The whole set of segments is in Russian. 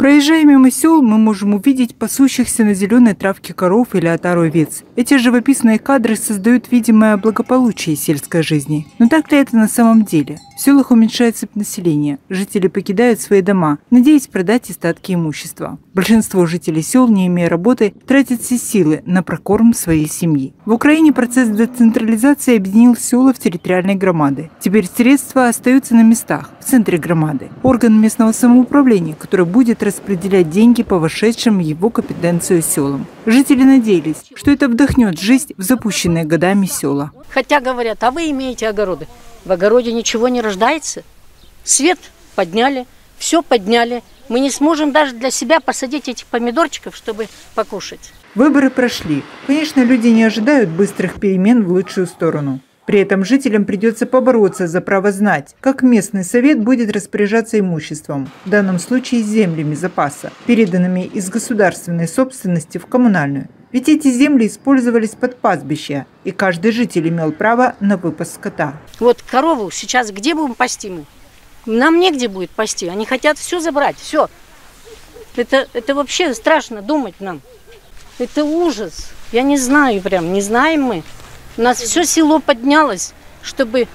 Проезжая мимо сел, мы можем увидеть пасущихся на зеленой травке коров или отару овец. Эти живописные кадры создают видимое благополучие сельской жизни. Но так ли это на самом деле? В селах уменьшается население, жители покидают свои дома, надеясь продать остатки имущества. Большинство жителей сел, не имея работы, тратят все силы на прокорм своей семьи. В Украине процесс децентрализации объединил села в территориальные громады. Теперь средства остаются на местах, в центре громады. Орган местного самоуправления, который будет распределять деньги по вошедшим в его компетенцию селам. Жители надеялись, что это вдохнет жизнь в запущенные годами села. Хотя говорят, а вы имеете огороды. В огороде ничего не рождается. Свет подняли, все подняли. Мы не сможем даже для себя посадить этих помидорчиков, чтобы покушать. Выборы прошли. Конечно, люди не ожидают быстрых перемен в лучшую сторону. При этом жителям придется побороться за право знать, как местный совет будет распоряжаться имуществом, в данном случае землями запаса, переданными из государственной собственности в коммунальную. Ведь эти земли использовались под пастбища, и каждый житель имел право на выпас скота. Вот корову сейчас где будем пасти мы? Нам негде будет пасти. Они хотят все забрать, все. Это, это вообще страшно думать нам. Это ужас. Я не знаю прям, не знаем мы. У нас все село поднялось, чтобы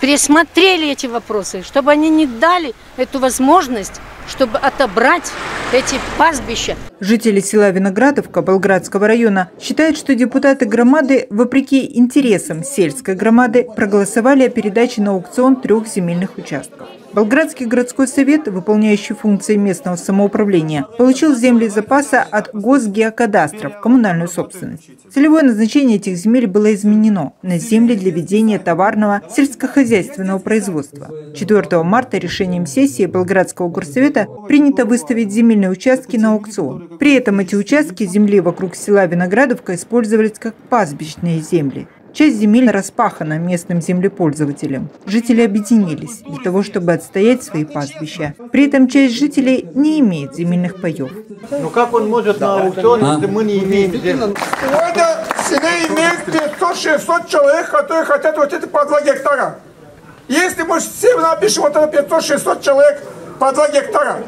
пересмотрели эти вопросы, чтобы они не дали эту возможность, чтобы отобрать эти пастбища. Жители села Виноградовка Болградского района считают, что депутаты громады, вопреки интересам сельской громады, проголосовали о передаче на аукцион трех земельных участков. Болградский городской совет, выполняющий функции местного самоуправления, получил земли запаса от Госгеокадастра в коммунальную собственность. Целевое назначение этих земель было изменено на земли для ведения товарного сельскохозяйственного производства. 4 марта решением сессии Болградского горсовета принято выставить земельные участки на аукцион. При этом эти участки земли вокруг села Виноградовка использовались как пастбищные земли. Часть земель распахана местным землепользователям. Жители объединились для того, чтобы отстоять свои пастбища. При этом часть жителей не имеет земельных паев. Ну как он может на аукционе, если мы не имеем земли? Сегодня в селе имеет 500-600 человек, которые хотят вот это по 2 гектара. Если мы все напишем вот это 500-600 человек по 2 гектара,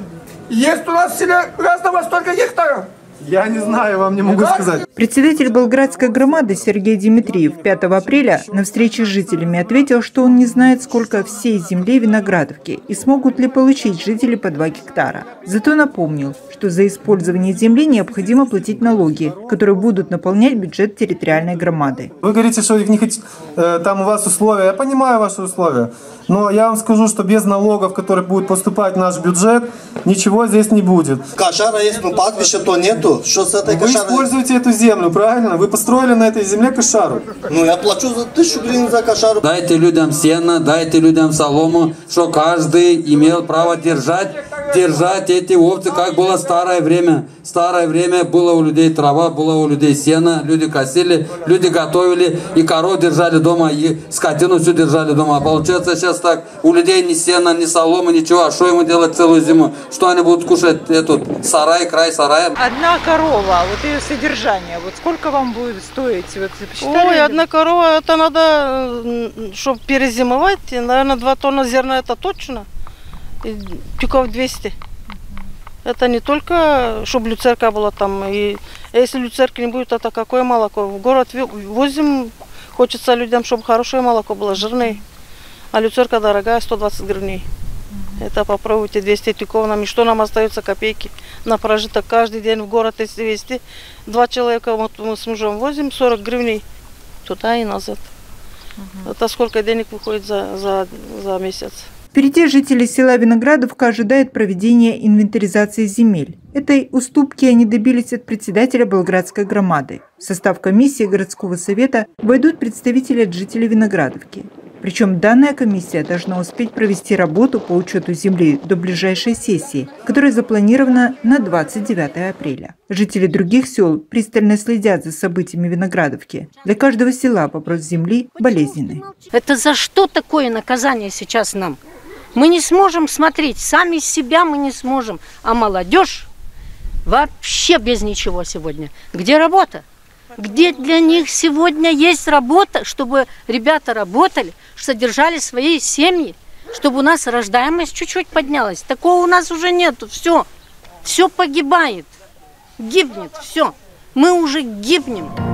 есть у нас в селе разного столько гектаров. Я не знаю, вам не могу сказать. Председатель Болградской громады Сергей Дмитриев 5 апреля на встрече с жителями ответил, что он не знает, сколько всей земли Виноградовки и смогут ли получить жители по 2 гектара. Зато напомнил, что за использование земли необходимо платить налоги, которые будут наполнять бюджет территориальной громады. Вы говорите, что их не хотите, э, там у вас условия. Я понимаю ваши условия. Но я вам скажу, что без налогов, которые будут поступать в наш бюджет, ничего здесь не будет. Кошара есть, но пастбища то нету. Что с этой Вы кошарой? используете эту землю, правильно? Вы построили на этой земле кошару. Ну, я плачу за тысячу гривен за кошару. Дайте людям сено, дайте людям солому, что каждый имел право держать, держать эти овцы, как было старое время. Старое время было у людей трава, было у людей сено, люди косили, люди готовили, и коров держали дома, и скотину все держали дома. А получается сейчас так, у людей ни сена, ни соломы, ничего, а что ему делать целую зиму? Что они будут кушать, этот сарай, край сарая? Одна корова, вот ее содержание, вот сколько вам будет стоить? Вот Ой, ли? одна корова, это надо, чтобы перезимовать, наверное, 2 тонны зерна, это точно. Тюков 200. Это не только, чтобы люцерка была там. И если люцерки не будет, это какое молоко? В город возим, хочется людям, чтобы хорошее молоко было, жирное. А люцерка дорогая, 120 гривней. Это попробуйте 200 тюков нам. И что нам остается копейки на прожиток каждый день в город, если везти. Два человека вот мы с мужем возим 40 гривней туда и назад. Это сколько денег выходит за, за, за месяц? Впереди жители села Виноградовка ожидают проведения инвентаризации земель. Этой уступки они добились от председателя Болградской громады. В состав комиссии городского совета войдут представители от жителей Виноградовки. Причем данная комиссия должна успеть провести работу по учету земли до ближайшей сессии, которая запланирована на 29 апреля. Жители других сел пристально следят за событиями Виноградовки. Для каждого села вопрос земли болезненный. Это за что такое наказание сейчас нам? Мы не сможем смотреть, сами себя мы не сможем. А молодежь вообще без ничего сегодня. Где работа? Где для них сегодня есть работа, чтобы ребята работали, содержали свои семьи, чтобы у нас рождаемость чуть-чуть поднялась. Такого у нас уже нету. Все. Все погибает, гибнет, все. Мы уже гибнем.